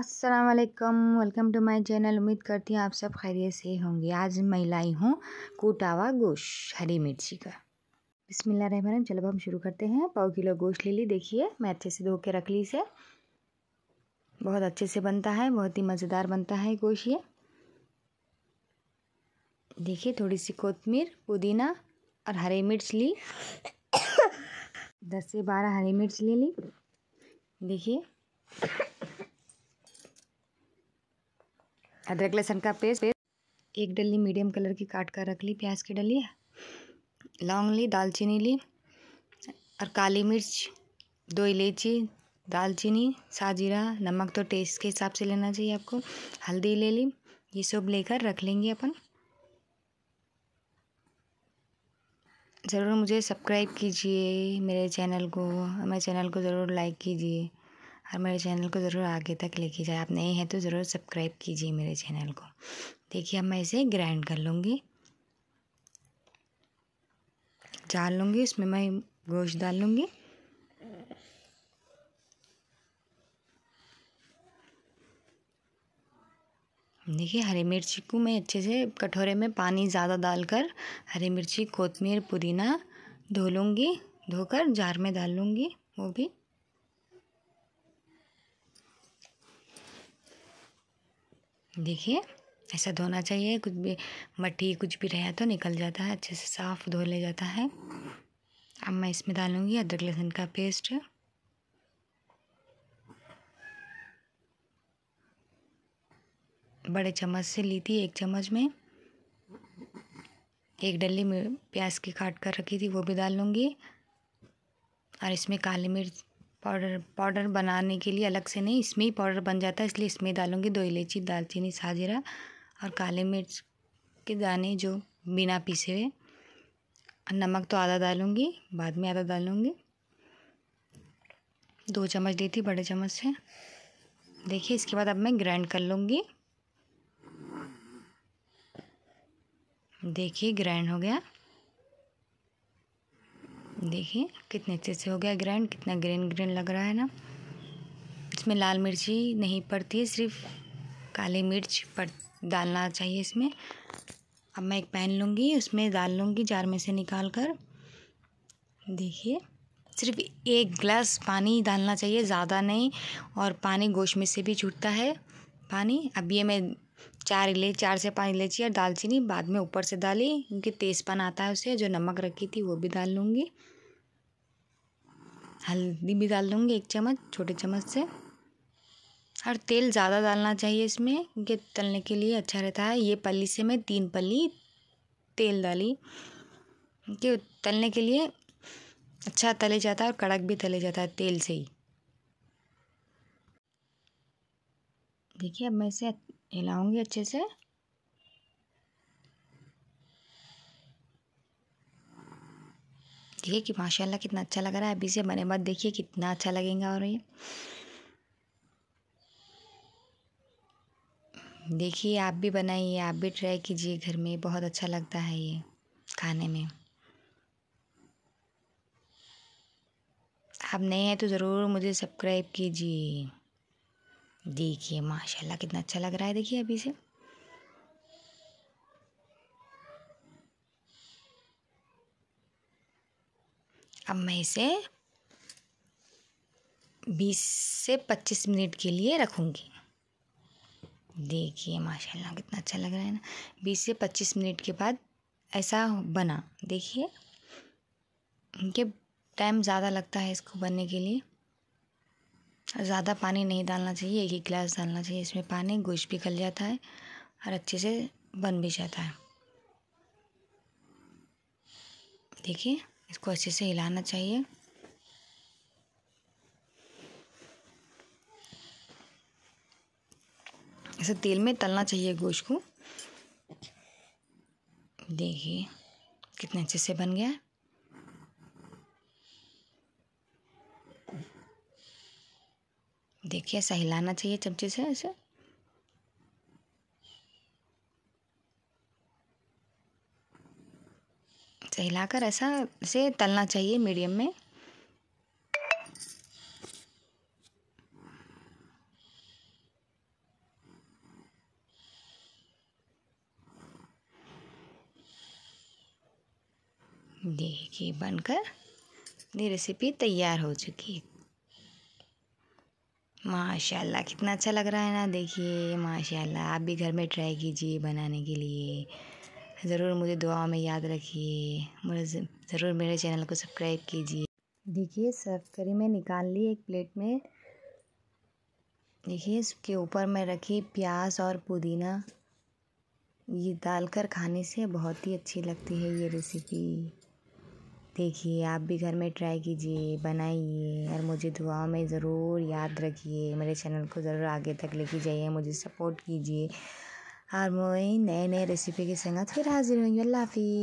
अस्सलाम वालेकुम welcome to my channel उम्मीद करती हूँ आप सब खैरियत से होंगे। आज मैं लाई हूँ कोटावा गोश्त, हरी मिर्ची का। बिस्मिल्लाह रहमान चलो अब हम शुरू करते हैं। पाव किलो गोश्त ले ली। देखिए, मैं अच्छे से धो के रख ली इसे। बहुत अच्छे से बनता है, बहुत ही मज़ेदार बनता है गोश्त ये। देखिए थोड़ी सी कोतमीर पुदीना और हरी मिर्च ली। दस से बारह हरी मिर्च ले ली। देखिए। अदरक, लहसुन का पेस्ट, एक डली मीडियम कलर की काट कर रख ली, प्याज की डली, लौंग ली, दालचीनी ली और काली मिर्च, दो इलायची, दालचीनी, साजीरा, नमक तो टेस्ट के हिसाब से लेना चाहिए आपको, हल्दी ले ली, ये सब लेकर रख लेंगे अपन। ज़रूर मुझे सब्सक्राइब कीजिए मेरे चैनल को मेरे चैनल को ज़रूर लाइक कीजिए। और मेरे चैनल को ज़रूर आगे तक लेके जाए। आप नए हैं तो ज़रूर सब्सक्राइब कीजिए मेरे चैनल को। देखिए, अब मैं इसे ग्राइंड कर लूँगी। डाल लूँगी, उसमें मैं गोश्त डाल लूँगी। देखिए, हरी मिर्ची को मैं अच्छे से कटोरे में पानी ज़्यादा डालकर हरी मिर्ची कोतमीर पुदीना धो लूँगी, धोकर जार में डाल लूँगी, वो भी। देखिए, ऐसा धोना चाहिए, कुछ भी मट्टी कुछ भी रहा तो निकल जाता है, अच्छे से साफ़ धो ले जाता है। अब मैं इसमें डालूँगी अदरक लहसुन का पेस्ट। बड़े चम्मच से ली थी, एक चम्मच में। एक डली प्याज की काट कर रखी थी, वो भी डाल लूँगी। और इसमें काली मिर्च पाउडर पाउडर बनाने के लिए अलग से नहीं, इसमें ही पाउडर बन जाता है, इसलिए इसमें डालूँगी दो इलायची, दालचीनी, साजीरा और काले मिर्च के दाने जो बिना पीसे हुए। नमक तो आधा डालूँगी, बाद में आधा डालूँगी। दो चम्मच ली थी, बड़े चम्मच से। देखिए, इसके बाद अब मैं ग्राइंड कर लूँगी। देखिए ग्राइंड हो गया। देखिए, कितने अच्छे से हो गया ग्राइंड, कितना ग्रीन ग्रीन लग रहा है ना। इसमें लाल मिर्ची नहीं पड़ती है, सिर्फ़ काली मिर्च पड़ डालना चाहिए इसमें। अब मैं एक पैन लूँगी, उसमें डाल लूँगी जार में से निकाल कर देखिए, सिर्फ़ एक गिलास पानी डालना चाहिए, ज़्यादा नहीं, और पानी गोश्त में से भी छूटता है पानी। अब ये मैं चार इलायची चार से पाँच इलायची और दालचीनी बाद में ऊपर से डाली, क्योंकि तेज़पन आता है उसे, जो नमक रखी थी वो भी डाल लूँगी। हल्दी भी डाल दूँगी एक चम्मच, छोटे चम्मच से। और तेल ज़्यादा डालना चाहिए इसमें, क्योंकि तलने के लिए अच्छा रहता है। ये पल्ली से मैं तीन पल्ली तेल डाली। क्योंकि तलने के लिए अच्छा तले जाता है और कड़क भी तले जाता है तेल से ही। देखिए, अब मैं इसे हिलाऊँगी अच्छे से। देखिए कि माशाल्लाह कितना अच्छा लग रहा है। अभी से बने बाद देखिए कितना अच्छा लगेगा और ये। देखिए, आप भी बनाइए, आप भी ट्राई कीजिए। घर में बहुत अच्छा लगता है ये खाने में। आप नए हैं तो ज़रूर मुझे सब्सक्राइब कीजिए। देखिए, माशाल्लाह कितना अच्छा लग रहा है। देखिए, अभी से। अब मैं इसे बीस से पच्चीस मिनट के लिए रखूँगी। देखिए, माशाल्लाह, कितना अच्छा लग रहा है ना। बीस से पच्चीस मिनट के बाद ऐसा बना, देखिए। इनके टाइम ज़्यादा लगता है इसको बनने के लिए। ज़्यादा पानी नहीं डालना चाहिए, एक ही गिलास डालना चाहिए। इसमें पानी गोश्त भी गल जाता है और अच्छे से बन भी जाता है। देखिए। इसको अच्छे से हिलाना चाहिए। ऐसे तेल में तलना चाहिए गोश्त को। देखिए, कितने अच्छे से बन गया है। देखिए, ऐसा हिलाना चाहिए चमचे से, ऐसे। से हिलाकर ऐसा से तलना चाहिए मीडियम में। देखिए, बनकर ये रेसिपी तैयार हो चुकी है। माशाल्लाह, कितना अच्छा लग रहा है ना, देखिए, माशाल्लाह। आप भी घर में ट्राई कीजिए बनाने के लिए। ज़रूर मुझे दुआ में याद रखिए। मुझे ज़रूर मेरे चैनल को सब्सक्राइब कीजिए। देखिए सर्व करी मैं निकाल ली एक प्लेट में। देखिए, इसके ऊपर मैं रखी प्याज और पुदीना। ये डालकर खाने से बहुत ही अच्छी लगती है ये रेसिपी। देखिए, आप भी घर में ट्राई कीजिए, बनाइए और मुझे दुआ में ज़रूर याद रखिए। मेरे चैनल को ज़रूर आगे तक लेके जाइए, मुझे सपोर्ट कीजिए। और मैं नए नए रेसिपी के संग फिर हाजिर होंगे अल्लाह हाफिज़